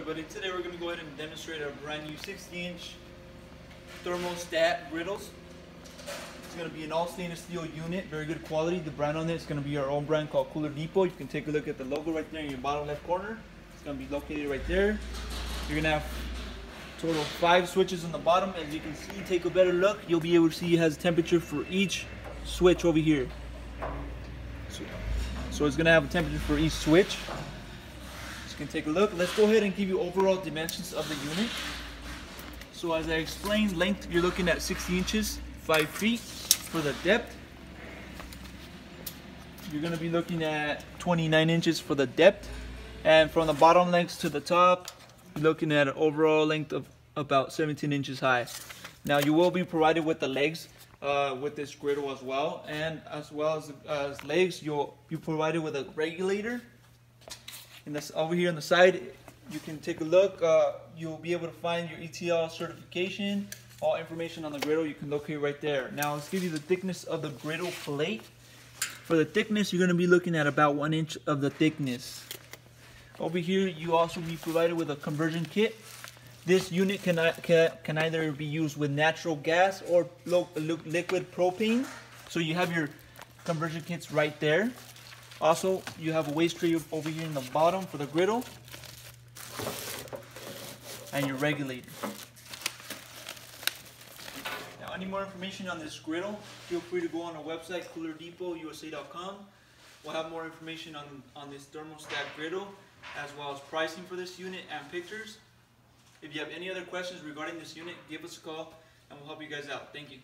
everybody, today we're going to go ahead and demonstrate our brand new 60 inch thermostat griddles. It's going to be an all stainless steel unit, very good quality. The brand on it is going to be our own brand called Cooler Depot. You can take a look at the logo right there in your bottom left corner. It's going to be located right there. You're going to have total five switches on the bottom. As you can see, take a better look. You'll be able to see it has temperature for each switch over here. So, so it's going to have a temperature for each switch can take a look. Let's go ahead and give you overall dimensions of the unit. So as I explained, length you're looking at 60 inches, 5 feet for the depth. You're going to be looking at 29 inches for the depth. And from the bottom length to the top, you're looking at an overall length of about 17 inches high. Now you will be provided with the legs uh, with this griddle as well. And as well as, as legs, you'll be provided with a regulator in this over here on the side you can take a look uh, you'll be able to find your ETL certification. All information on the griddle you can locate right there. Now let's give you the thickness of the griddle plate. For the thickness you're going to be looking at about one inch of the thickness. Over here you also be provided with a conversion kit. This unit can, can, can either be used with natural gas or liquid propane. So you have your conversion kits right there also, you have a waste tray over here in the bottom for the griddle and your regulator. Now, any more information on this griddle, feel free to go on our website, coolerdepotusa.com. We'll have more information on, on this thermostat griddle, as well as pricing for this unit and pictures. If you have any other questions regarding this unit, give us a call and we'll help you guys out. Thank you.